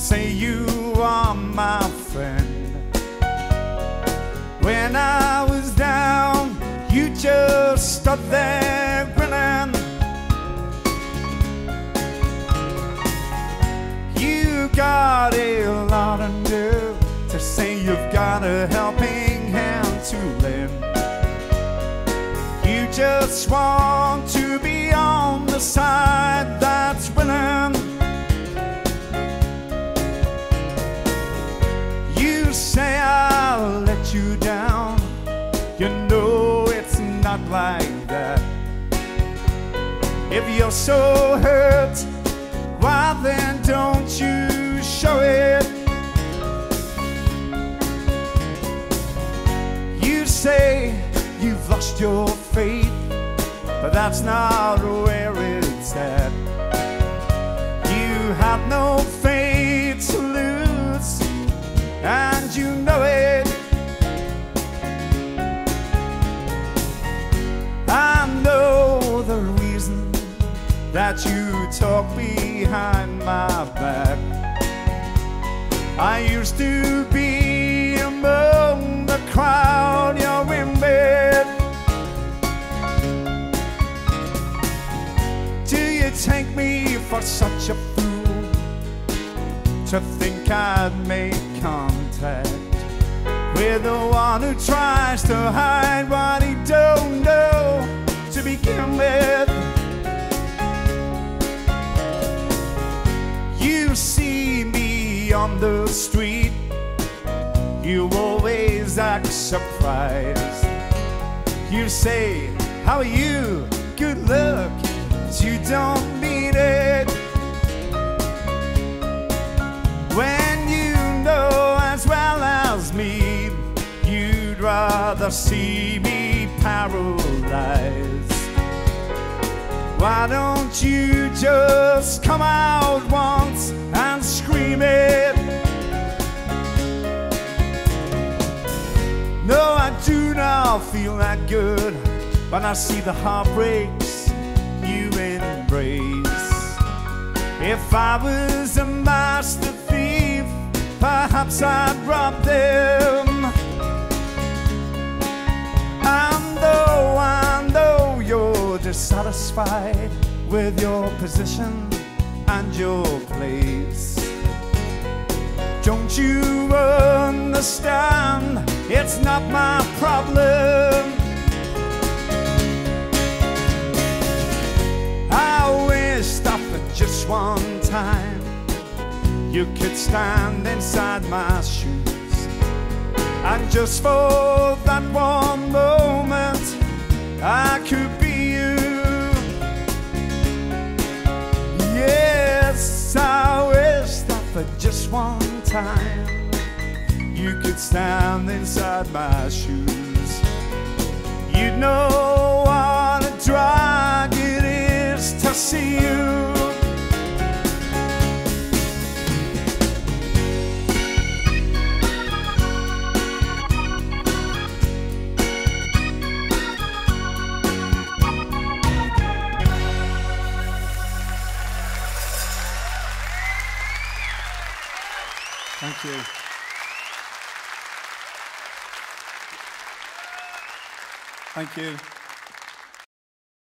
say you are my friend. When I was down, you just stood there grinning. You got a lot of nerve to say you've got a helping hand to lend. You just want to be on the side that's winning. If you're so hurt, why then don't you show it? You say you've lost your faith, but that's not where it's at. You have no faith to lose, and you know it. That you talk behind my back. I used to be among the crowd, you're in bed. Do you take me for such a fool to think I'd make contact with the one who tries to hide what he don't know to begin with? The street, you always act surprised. You say, How are you? Good luck, but you don't mean it. When you know as well as me, you'd rather see me paralyzed. Why don't you just come out not feel that good when I see the heartbreaks you embrace. If I was a master thief, perhaps I'd rob them. And though I know you're dissatisfied with your position and your place, don't you understand? It's not my problem. I wish that for just one time you could stand inside my shoes. And just for that one moment, I could be you. Yes, I wish that for just one time you could stand inside my shoes. You'd know what a drag it is to see you. Thank you. Thank you.